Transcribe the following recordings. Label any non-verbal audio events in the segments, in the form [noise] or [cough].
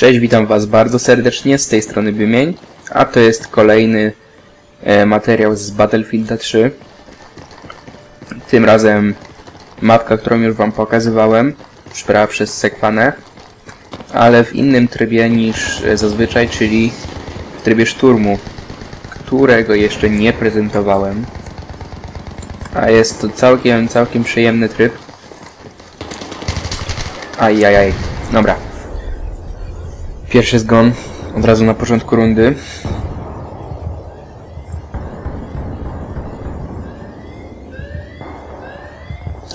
Cześć, witam Was bardzo serdecznie, z tej strony Bymień, a to jest kolejny e, materiał z Battlefielda 3. Tym razem mapka, którą już Wam pokazywałem, szprała przez Sekwanę, ale w innym trybie niż e, zazwyczaj, czyli w trybie szturmu, którego jeszcze nie prezentowałem. A jest to całkiem, całkiem przyjemny tryb. Ajajaj, dobra. Pierwszy zgon od razu na początku rundy.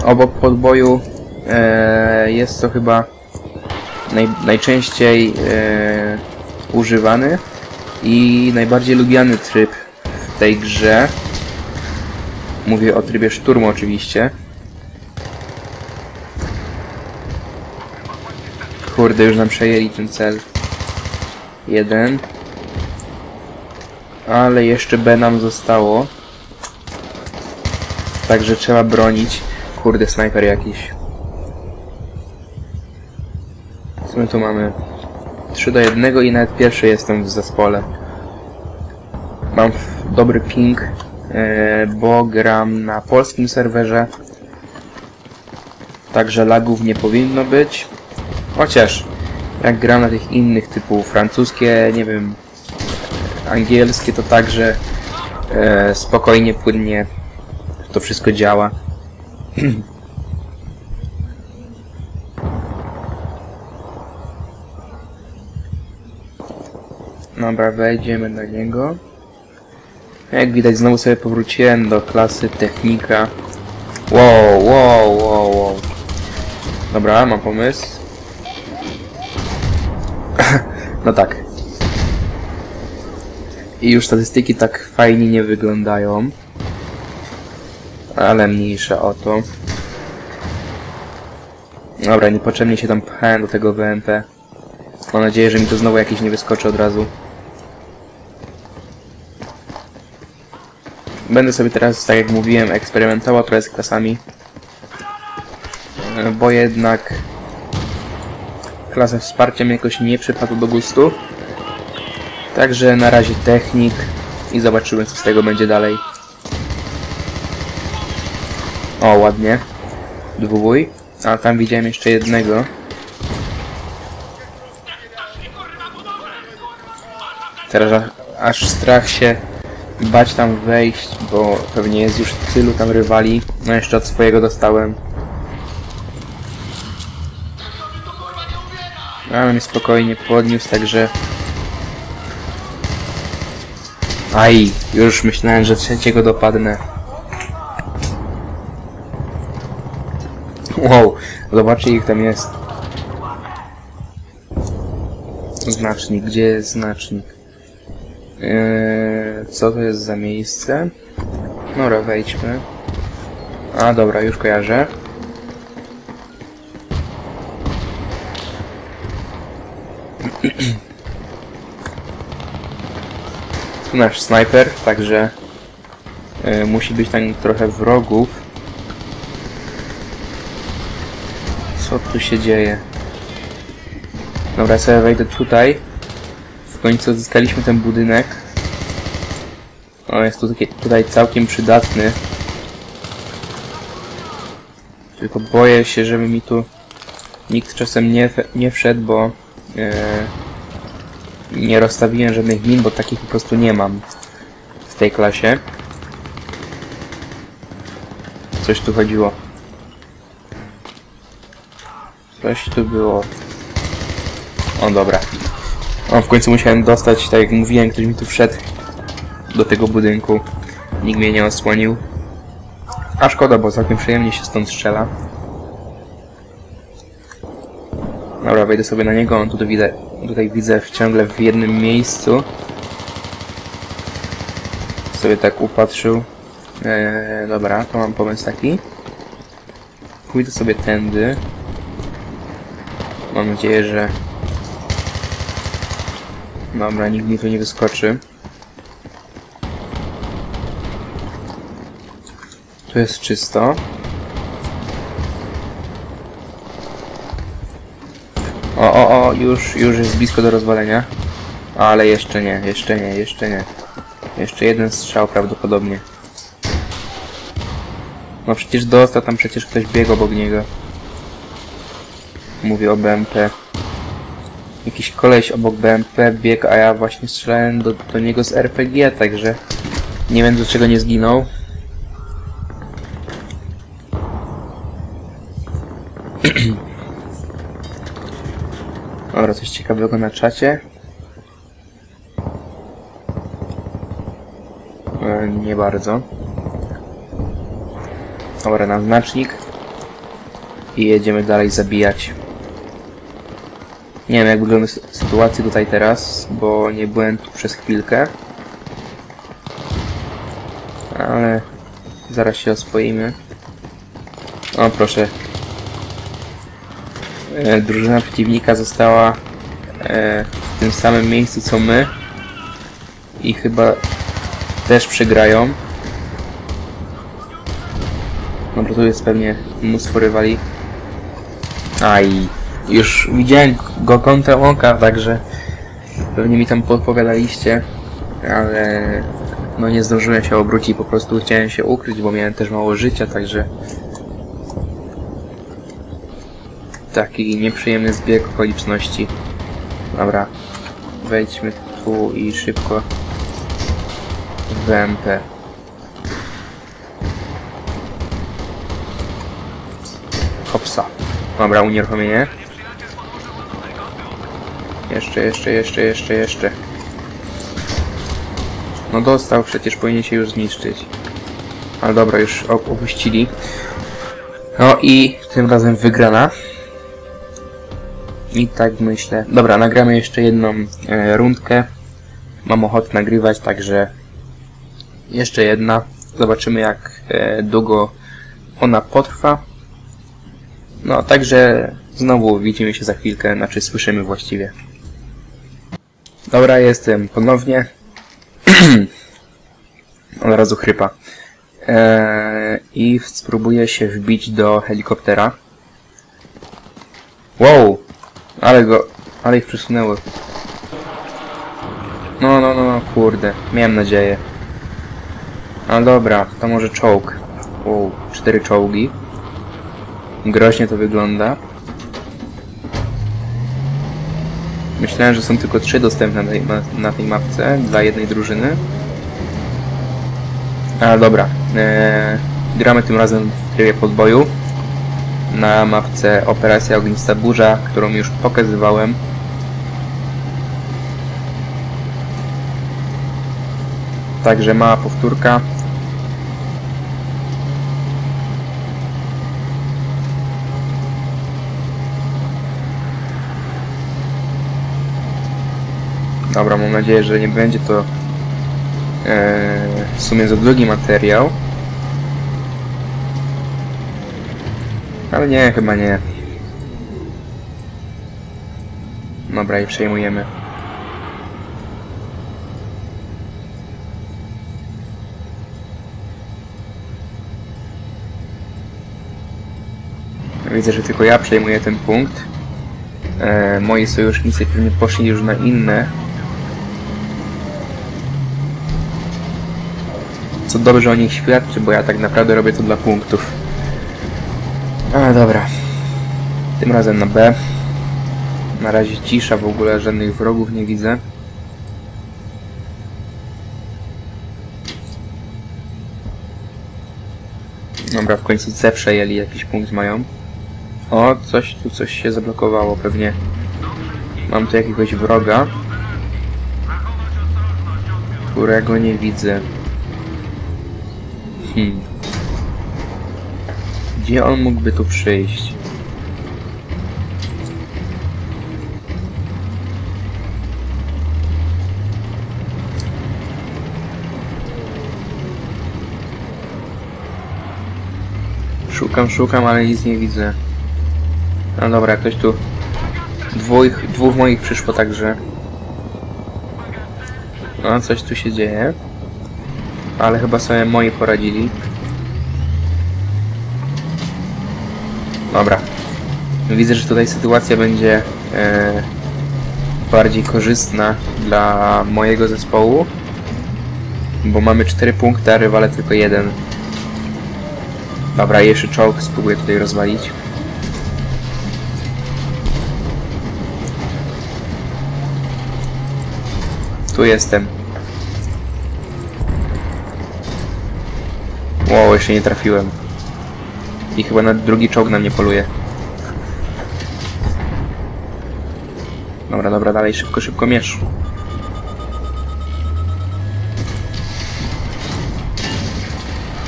Obok podboju e, jest to chyba naj, najczęściej e, używany i najbardziej lubiany tryb w tej grze. Mówię o trybie szturmu oczywiście. Kurde, już nam przejęli ten cel. Jeden. Ale jeszcze B nam zostało. Także trzeba bronić. Kurde, snajper jakiś. Co my tu mamy? 3 do 1 i nawet pierwszy jestem w zespole. Mam dobry ping, e, bo gram na polskim serwerze. Także lagów nie powinno być. Chociaż jak gram na tych innych typu francuskie, nie wiem, angielskie, to także e, spokojnie, płynnie to wszystko działa. [clears throat] Dobra, wejdziemy do niego. Jak widać, znowu sobie powróciłem do klasy technika. Wow, wow, wow, wow. Dobra, mam pomysł. No tak. I już statystyki tak fajnie nie wyglądają. Ale mniejsza o to. Dobra, niepotrzebnie się tam pchałem do tego WMP. Mam nadzieję, że mi to znowu jakieś nie wyskoczy od razu. Będę sobie teraz, tak jak mówiłem, eksperymentował trochę z klasami. E, Bo jednak klasa wsparcia mi jakoś nie przypadł do gustu. Także na razie technik i zobaczymy co z tego będzie dalej. O, ładnie. Dwubój. A tam widziałem jeszcze jednego. Teraz aż strach się bać tam wejść, bo pewnie jest już tylu tam rywali. No jeszcze od swojego dostałem. A on mnie spokojnie podniósł, także... Aj, już myślałem, że trzeciego dopadnę. Wow, zobaczcie ich tam jest. Znacznik, gdzie jest znacznik? Eee, co to jest za miejsce? Dobra, wejdźmy. A, dobra, już kojarzę. Tu nasz snajper, także e, musi być tam trochę wrogów. Co tu się dzieje? Dobra, sobie wejdę tutaj. W końcu odzyskaliśmy ten budynek. O, jest tu takie, tutaj całkiem przydatny. Tylko boję się, żeby mi tu nikt czasem nie, nie wszedł, bo e, nie rozstawiłem żadnych min, bo takich po prostu nie mam w tej klasie. Coś tu chodziło. Coś tu było. O, dobra. O, w końcu musiałem dostać, tak jak mówiłem, ktoś mi tu wszedł do tego budynku. Nikt mnie nie osłonił. A szkoda, bo całkiem przyjemnie się stąd strzela. Dobra, wejdę sobie na niego, on tutaj widzę, tutaj widzę ciągle w jednym miejscu. Sobie tak upatrzył. Eee, dobra, to mam pomysł taki. Pójdę sobie tędy. Mam nadzieję, że... Dobra, nikt mi tu nie wyskoczy. Tu jest czysto. O, o, o, już, już jest blisko do rozwalenia. Ale jeszcze nie, jeszcze nie, jeszcze nie. Jeszcze jeden strzał prawdopodobnie. No przecież dostał, tam przecież ktoś biegł obok niego. Mówię o BMP. Jakiś koleś obok BMP biegł, a ja właśnie strzelałem do, do niego z RPG, także nie wiem dlaczego nie zginął. Coś ciekawego na czacie. E, nie bardzo. Dobra, na znacznik. I jedziemy dalej zabijać. Nie wiem jak wygląda sy- sytuacja tutaj teraz, bo nie byłem tu przez chwilkę. Ale zaraz się oswoimy. O proszę. E, drużyna przeciwnika została e, w tym samym miejscu co my. I chyba też przegrają. No bo tu jest pewnie mnóstwo rywali. Aj, już widziałem go kątem oka, także pewnie mi tam podpowiadaliście, ale no nie zdążyłem się obrócić, po prostu chciałem się ukryć, bo miałem też mało życia, także taki nieprzyjemny zbieg okoliczności. Dobra, wejdźmy tu i szybko w BMP. Hopsa. Dobra, unieruchomienie. Jeszcze, jeszcze, jeszcze, jeszcze, jeszcze. No dostał, przecież powinien się już zniszczyć. Ale dobra, już op- opuścili. No i tym razem wygrana. I tak myślę. Dobra, nagramy jeszcze jedną e, rundkę. Mam ochotę nagrywać, także jeszcze jedna. Zobaczymy jak e, długo ona potrwa. No, także znowu widzimy się za chwilkę, znaczy słyszymy właściwie. Dobra, jestem ponownie. [clears throat] Od razu chrypa. Eee, I spróbuję się wbić do helikoptera. Wow! Ale go... Ale ich przesunęło. No, no, no, no, kurde. Miałem nadzieję. Ale dobra, to może czołg. Wow, cztery czołgi. Groźnie to wygląda. Myślałem, że są tylko trzy dostępne na tej, na tej mapce dla jednej drużyny. Ale dobra. Eee, gramy tym razem w trybie podboju. Na mapce Operacja Ognista Burza, którą już pokazywałem. Także mała powtórka. Dobra, mam nadzieję, że nie będzie to e, w sumie za długi materiał. Ale nie, chyba nie. Dobra, i przejmujemy. Widzę, że tylko ja przejmuję ten punkt. E, moi sojusznicy pewnie poszli już na inne. Co dobrze o nich świadczy, bo ja tak naprawdę robię to dla punktów. A dobra. Tym razem na B. Na razie cisza, w ogóle żadnych wrogów nie widzę. Dobra, w końcu C przejęli, jakiś punkt mają. O, coś tu coś się zablokowało pewnie. Mam tu jakiegoś wroga. Którego nie widzę. Hmm. Gdzie on mógłby tu przyjść? Szukam, szukam, ale nic nie widzę. No dobra, ktoś tu... Dwóch, dwóch moich przyszło także. No, coś tu się dzieje. Ale chyba sobie moi poradzili. Dobra. Widzę, że tutaj sytuacja będzie e, bardziej korzystna dla mojego zespołu, bo mamy 4 punkty, a rywale tylko jeden. Dobra, jeszcze czołg spróbuję tutaj rozwalić. Tu jestem. Wow, jeszcze nie trafiłem. I chyba na drugi czołg na mnie poluje. Dobra, dobra, dalej, szybko, szybko mierz.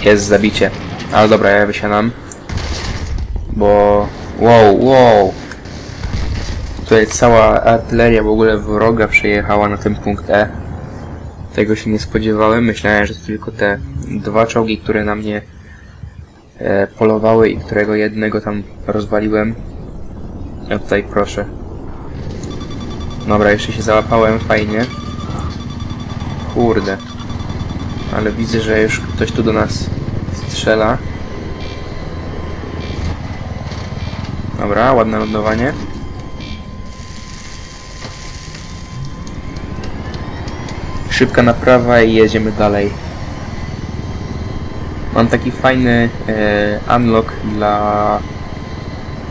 Jest zabicie. Ale dobra, ja wysiadam. Bo... Wow, wow! Tutaj cała artyleria w ogóle wroga przejechała na ten punkt E. Tego się nie spodziewałem. Myślałem, że to tylko te dwa czołgi, które na mnie polowały i którego jednego tam rozwaliłem. A tutaj proszę. Dobra, jeszcze się załapałem, fajnie. Kurde. Ale widzę, że już ktoś tu do nas strzela. Dobra, ładne lądowanie. Szybka naprawa i jedziemy dalej. Mam taki fajny e, unlock dla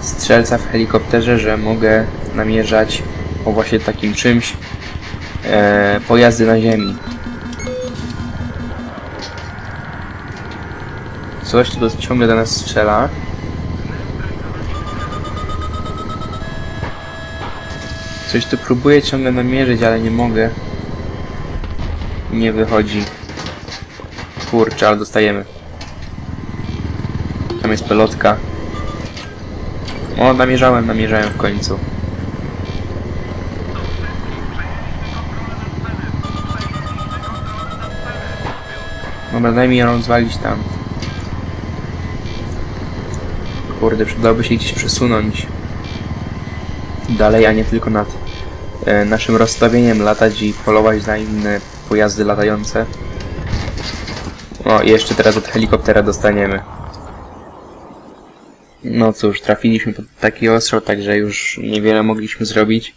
strzelca w helikopterze, że mogę namierzać o właśnie takim czymś e, pojazdy na ziemi. Coś tu ciągle do nas strzela. Coś tu próbuję ciągle namierzyć, ale nie mogę. Nie wychodzi. Kurczę, ale dostajemy. Tam jest pelotka. O, namierzałem, namierzałem w końcu. Dobra, daj mi ją rozwalić tam. Kurde, przydałoby się gdzieś przesunąć. Dalej, a nie tylko nad e, naszym rozstawieniem latać i polować na inne pojazdy latające. O, jeszcze teraz od helikoptera dostaniemy. No cóż, trafiliśmy pod taki ostrzał, także już niewiele mogliśmy zrobić.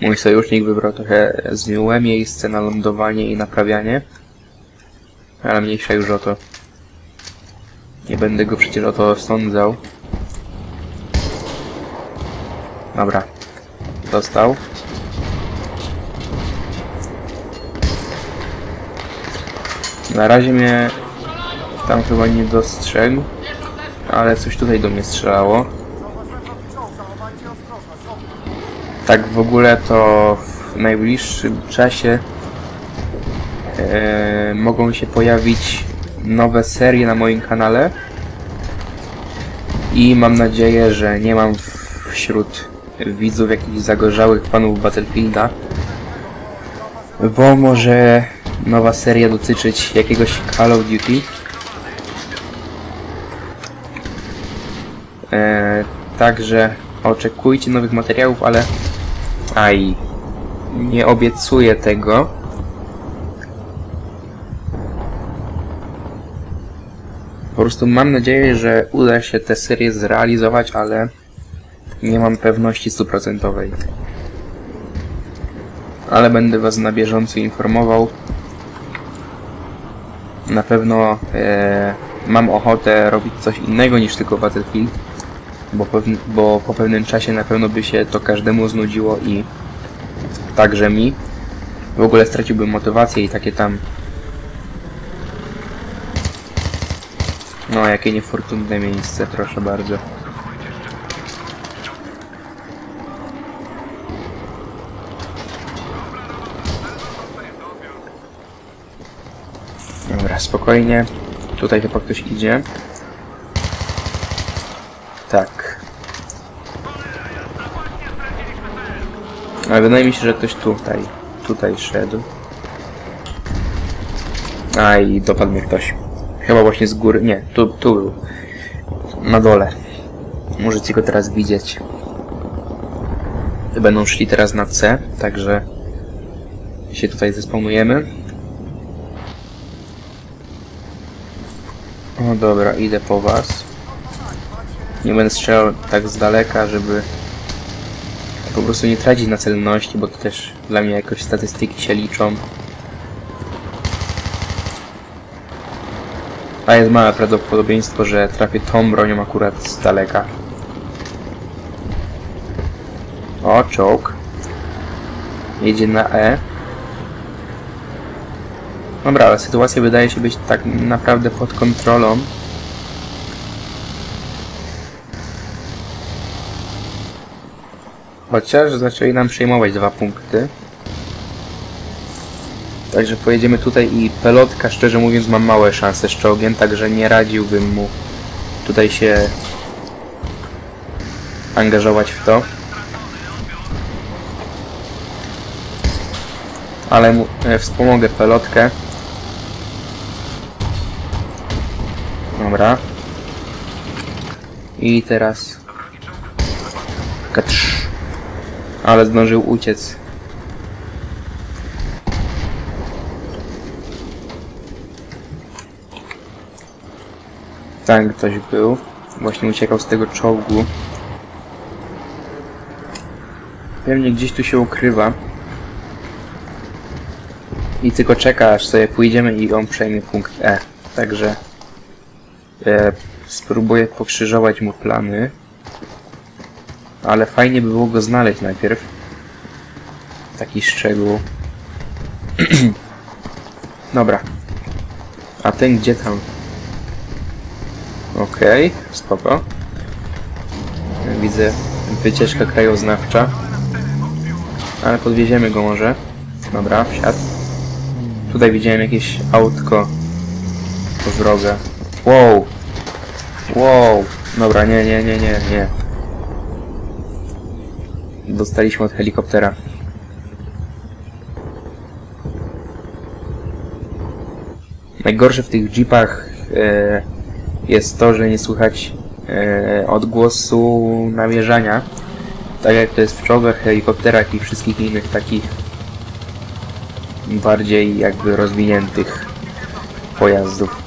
Mój sojusznik wybrał trochę złe miejsce na lądowanie i naprawianie. Ale mniejsza już o to. Nie będę go przecież o to sądzał. Dobra. Dostał. Na razie mnie tam chyba nie dostrzegł, ale coś tutaj do mnie strzelało. Tak w ogóle to w najbliższym czasie e, mogą się pojawić nowe serie na moim kanale i mam nadzieję, że nie mam wśród widzów jakichś zagorzałych fanów Battlefielda, bo może nowa seria dotyczyć jakiegoś Call of Duty. E, także oczekujcie nowych materiałów, ale aj, nie obiecuję tego. Po prostu mam nadzieję, że uda się tę serię zrealizować, ale nie mam pewności stuprocentowej. Ale będę Was na bieżąco informował. Na pewno e, mam ochotę robić coś innego niż tylko Battlefield, bo, bo po pewnym czasie na pewno by się to każdemu znudziło i także mi. W ogóle straciłbym motywację i takie tam No, jakie niefortunne miejsce, proszę bardzo. Dobra, spokojnie. Tutaj chyba ktoś idzie. Tak. Ale wydaje mi się, że ktoś tutaj, tutaj szedł. A i dopadł mnie ktoś. Chyba właśnie z góry. Nie, tu, tu był. Na dole. Możecie go teraz widzieć. Będą szli teraz na C, także się tutaj zespawnujemy. O dobra, idę po was. Nie będę strzelał tak z daleka, żeby po prostu nie tracić na celności, bo to też dla mnie jakoś statystyki się liczą. A jest małe prawdopodobieństwo, że trafię tą bronią akurat z daleka. O, czołg. Jedzie na E. Dobra, ale sytuacja wydaje się być tak naprawdę pod kontrolą. Chociaż zaczęli nam przejmować dwa punkty. Także pojedziemy tutaj i pelotka, szczerze mówiąc, mam małe szanse z czołgiem, także nie radziłbym mu tutaj się angażować w to. Ale mu, e, wspomogę pelotkę. Dobra. I teraz... Katrz. Ale zdążył uciec. Tam ktoś był. Właśnie uciekał z tego czołgu. Pewnie gdzieś tu się ukrywa. I tylko czeka, aż sobie pójdziemy i on przejmie punkt E. Także e, spróbuję pokrzyżować mu plany. Ale fajnie by było go znaleźć najpierw. Taki szczegół. [clears throat] Dobra. A ten gdzie tam? Okej, okay, spoko. Widzę wycieczka krajoznawcza. Ale podwieziemy go może. Dobra, wsiadł. Tutaj widziałem jakieś autko wroga. Wow! Wow! Dobra, nie, nie, nie, nie, nie. Dostaliśmy od helikoptera. Najgorsze w tych jeepach e, jest to, że nie słychać e, odgłosu namierzania. Tak jak to jest w czołgach, helikopterach i wszystkich innych takich bardziej jakby rozwiniętych pojazdów,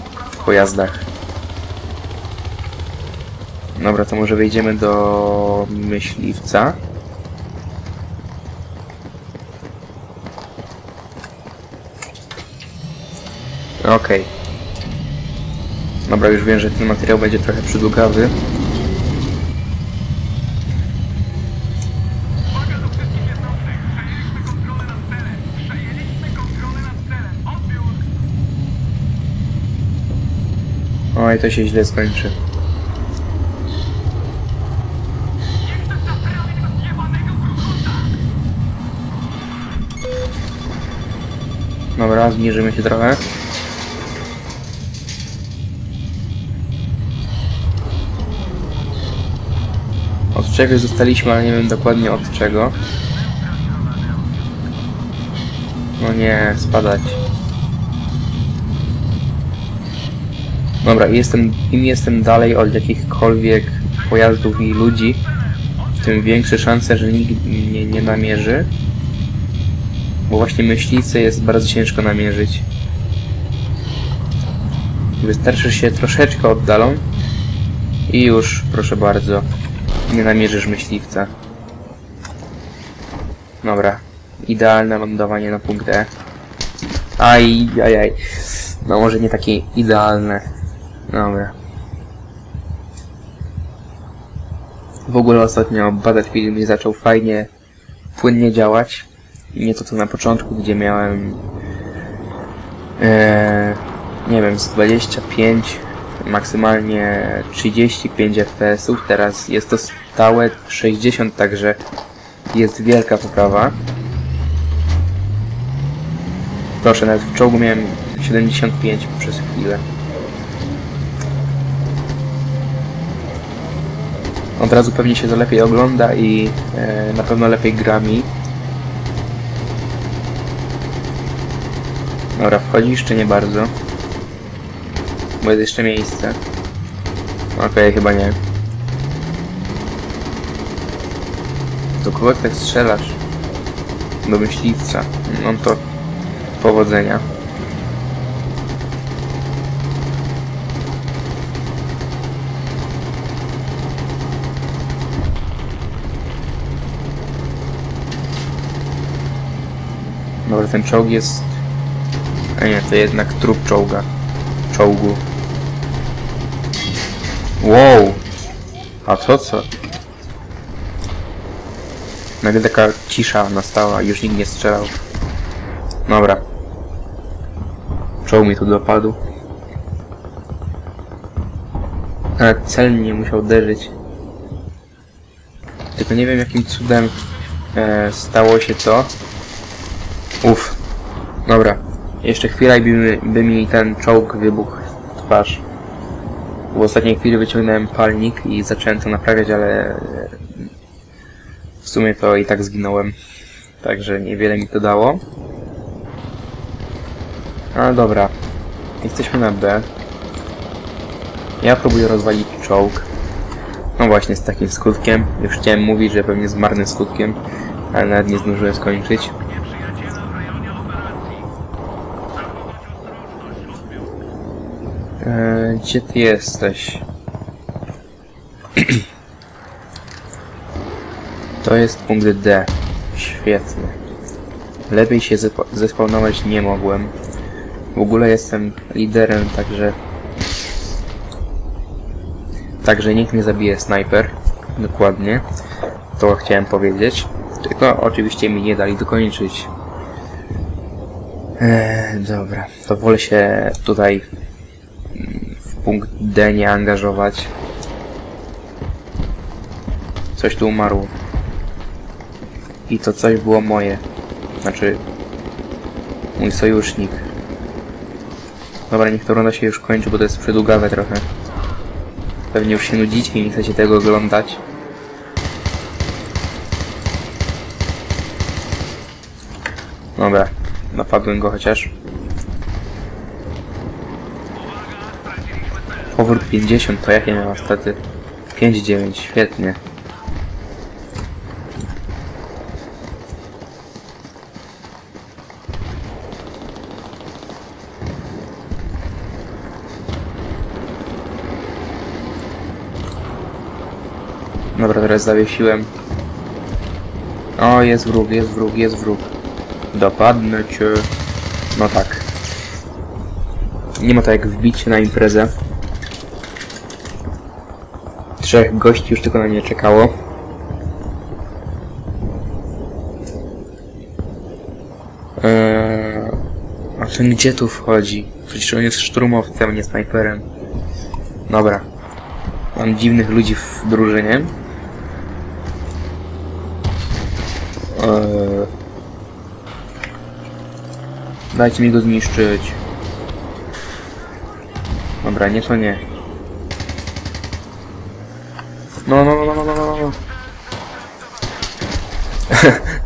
pojazdach. Dobra, to może wejdziemy do myśliwca. Okej. Okay. Dobra, już wiem, że ten materiał będzie trochę przydługawy. Oj, to się źle skończy. Dobra, zniżymy się trochę. Czegoś zostaliśmy, ale nie wiem dokładnie od czego. No nie, spadać. Dobra, jestem, im jestem dalej od jakichkolwiek pojazdów i ludzi, tym większe szanse, że nikt mnie nie namierzy. Bo właśnie myślicy jest bardzo ciężko namierzyć. Wystarczy się troszeczkę oddalą i już, proszę bardzo, nie namierzysz myśliwca. Dobra, idealne lądowanie na punkt E. Aj, aj, aj. No może nie takie idealne. Dobra. W ogóle ostatnio Battlefield mi zaczął fajnie, płynnie działać. Nie to co na początku, gdzie miałem e, nie wiem, z 25 maksymalnie 35 FPS-ów. Teraz jest to stałe 60, także jest wielka poprawa. Proszę, nawet w czołgu miałem 75 przez chwilę. Od razu pewnie się to lepiej ogląda i e, na pewno lepiej gra mi. Dobra, wchodzisz czy nie bardzo? Bo jest jeszcze miejsce. Okej, okay, chyba nie. Do kogo tak strzelasz? Do myśliwca. No to powodzenia. Dobra, ten czołg jest... A nie, to jednak trup czołga. Czołgu. Wow! A to co? Nagle taka cisza nastała, już nikt nie strzelał. Dobra. Czołg mi tu dopadł. Ale celnie musiał uderzyć. Tylko nie wiem jakim cudem e, stało się to. Uff. Dobra. Jeszcze chwila i by, by mi ten czołg wybuchł w twarz. W ostatniej chwili wyciągnąłem palnik i zacząłem to naprawiać, ale e, w sumie to i tak zginąłem. Także niewiele mi to dało. Ale dobra. Jesteśmy na B. Ja próbuję rozwalić czołg. No właśnie, z takim skutkiem. Już chciałem mówić, że pewnie z marnym skutkiem, ale nawet nie zdążyłem skończyć. Eee, gdzie ty jesteś? to jest punkt D. Świetnie. Lepiej się zespawnować nie mogłem. W ogóle jestem liderem, także... Także nikt nie zabije snajper. Dokładnie. To chciałem powiedzieć. Tylko oczywiście mi nie dali dokończyć. Eee, dobra. To wolę się tutaj punkt D nie angażować. Coś tu umarło. I to coś było moje. Znaczy... Mój sojusznik. Dobra, niech to runda się już kończy, bo to jest przydługawe trochę. Pewnie już się nudzicie i nie chcecie tego oglądać. Dobra, napadłem go chociaż. Powrót 50, to jakie miała staty? 5-9, świetnie. Dobra, teraz zawiesiłem. O, jest wróg, jest wróg, jest wróg. Dopadnę cię. No tak. Nie ma to jak wbić się na imprezę. Trzech gości już tylko na mnie czekało. Eee, a ten gdzie tu wchodzi? Przecież on jest szturmowcem, nie snajperem. Dobra. Mam dziwnych ludzi w drużynie. Eee... Dajcie mi go zniszczyć. Dobra, nie to nie. No, no, no, no, no, no, no.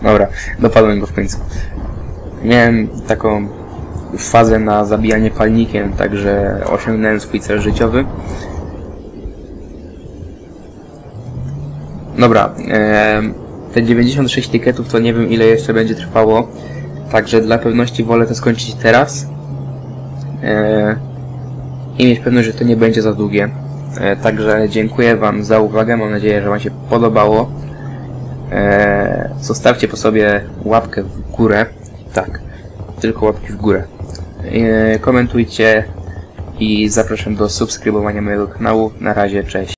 [laughs] Dobra, dopadłem go w końcu. Miałem taką fazę na zabijanie palnikiem, także osiągnąłem swój cel życiowy. Dobra, te 96 tyketów to nie wiem ile jeszcze będzie trwało, także dla pewności wolę to skończyć teraz e, i mieć pewność, że to nie będzie za długie. E, także dziękuję Wam za uwagę, mam nadzieję, że Wam się podobało. E, zostawcie po sobie łapkę w górę, tak, tylko łapki w górę. E, komentujcie i zapraszam do subskrybowania mojego kanału. Na razie, cześć.